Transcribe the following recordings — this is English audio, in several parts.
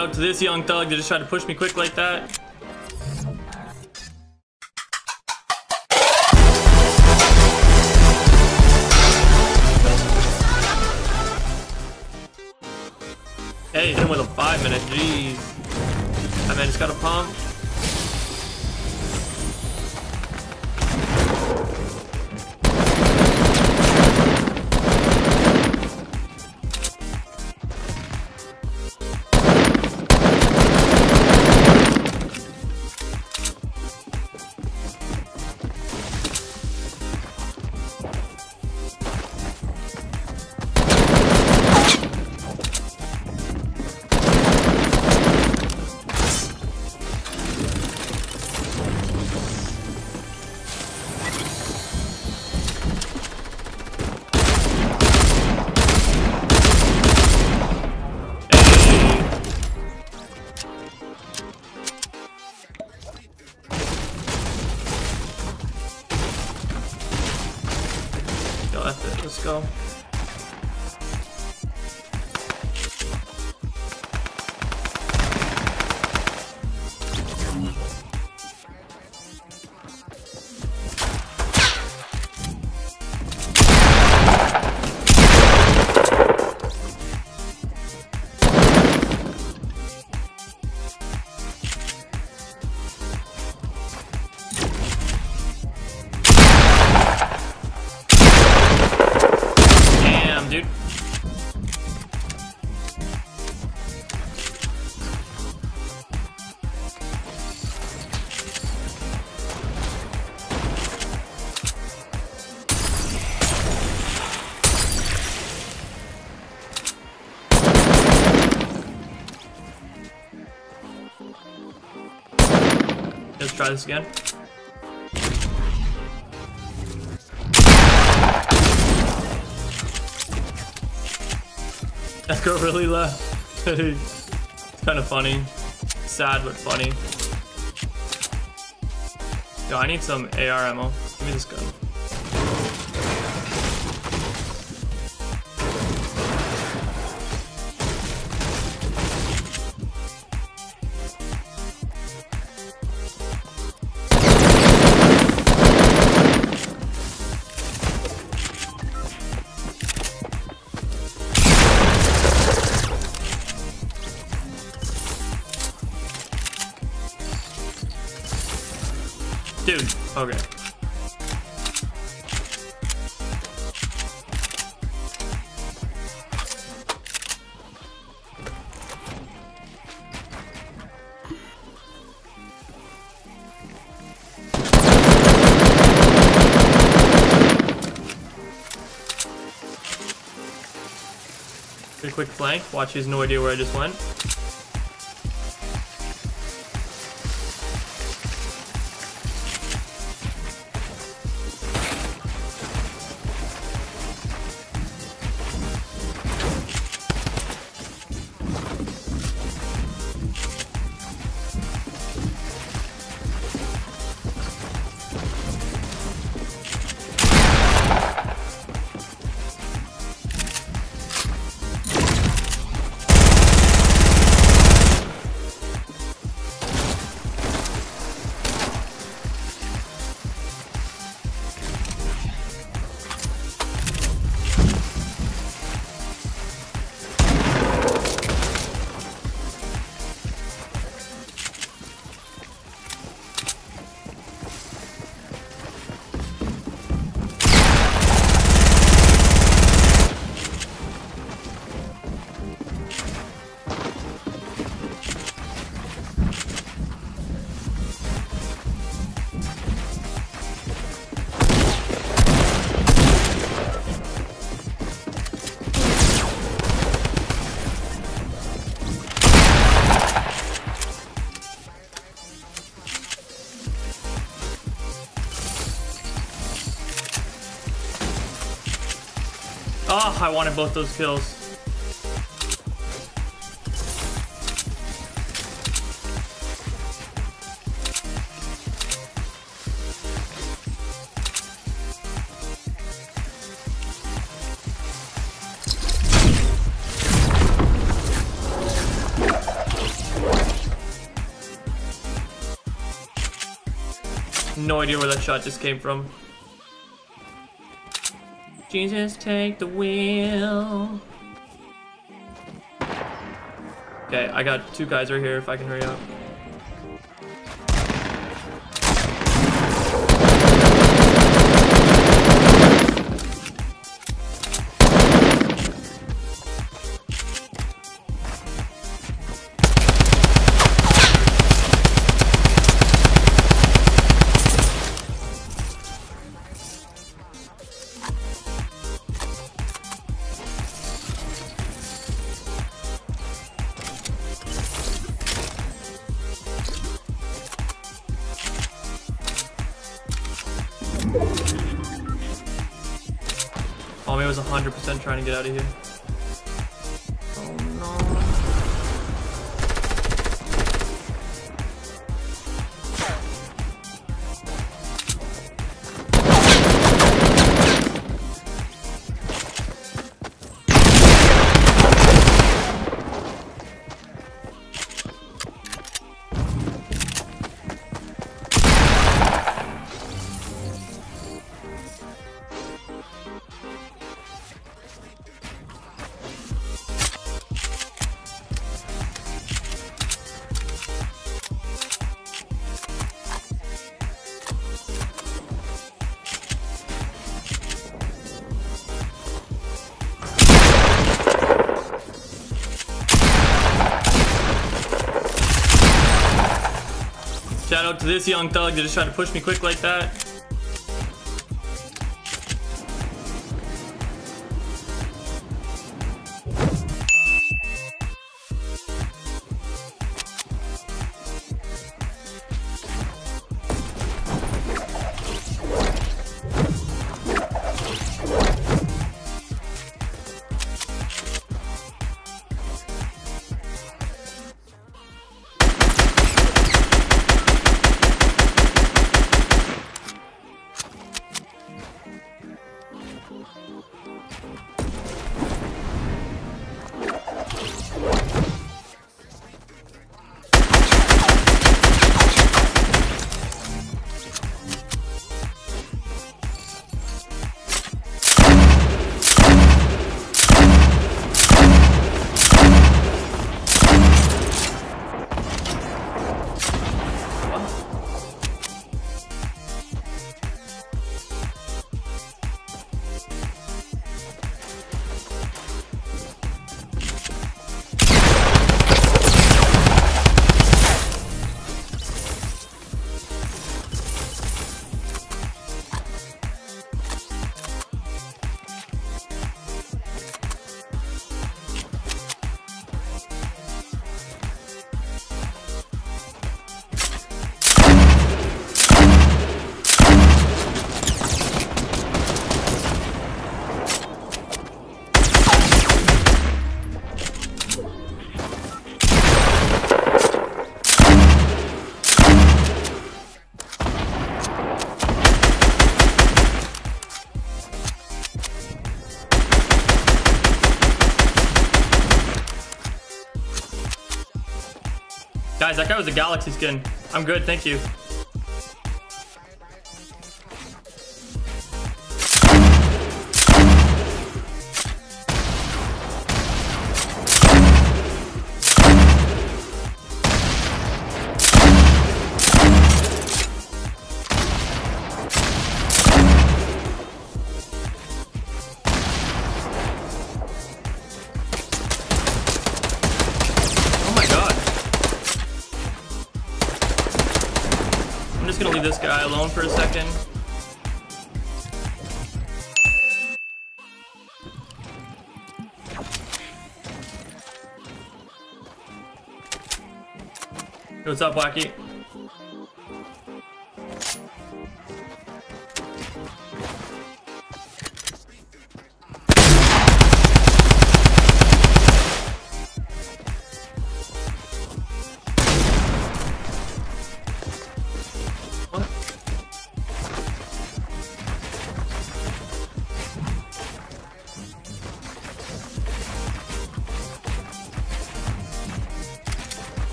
Out to this young thug that just tried to push me quick like that. Hey, hit him with a five minute, jeez. That man just got a pump. Let's go. Try this again. That girl really left. it's kind of funny. Sad, but funny. Yo, I need some AR ammo. Give me this gun. Dude, okay. Quick flank. Watch, he has no idea where I just went. I wanted both those kills. No idea where that shot just came from. Jesus, take the wheel. Okay, I got two guys right here if I can hurry up. Oh, Homie was 100% trying to get out of here. Out to this young thug that just tried to push me quick like that. Guys, that guy was a galaxy skin. I'm good, thank you. Leave this guy alone for a second. What's up, Wacky?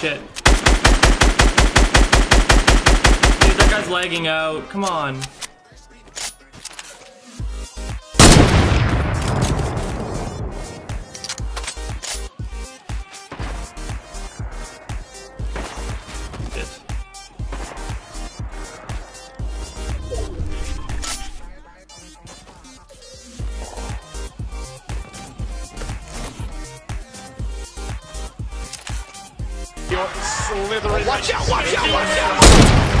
Shit. Dude, that guy's lagging out. Come on. Slithering. Watch out, watch out, watch out!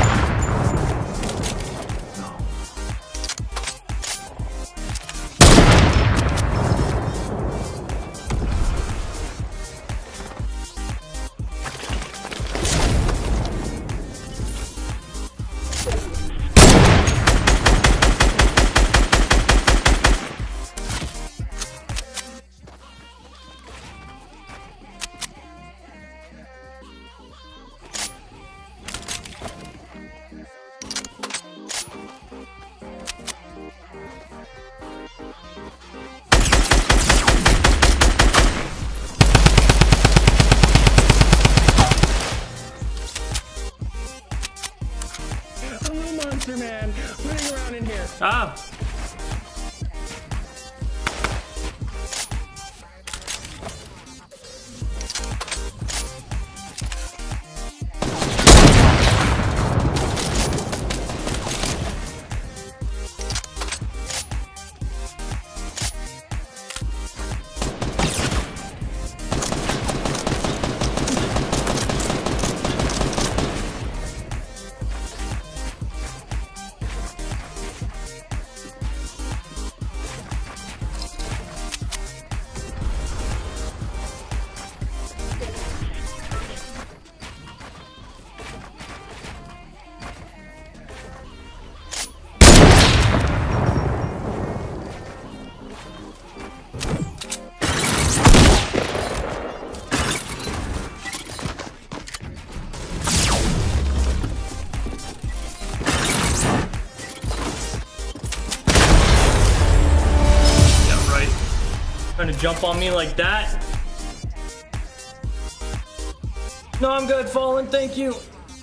啊。Jump on me like that. No, I'm good, Fallen. Thank you.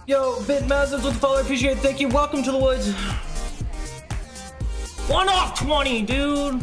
Yo, Bit Massive with the follow. Appreciate it. Thank you. Welcome to the woods. One off 20, dude.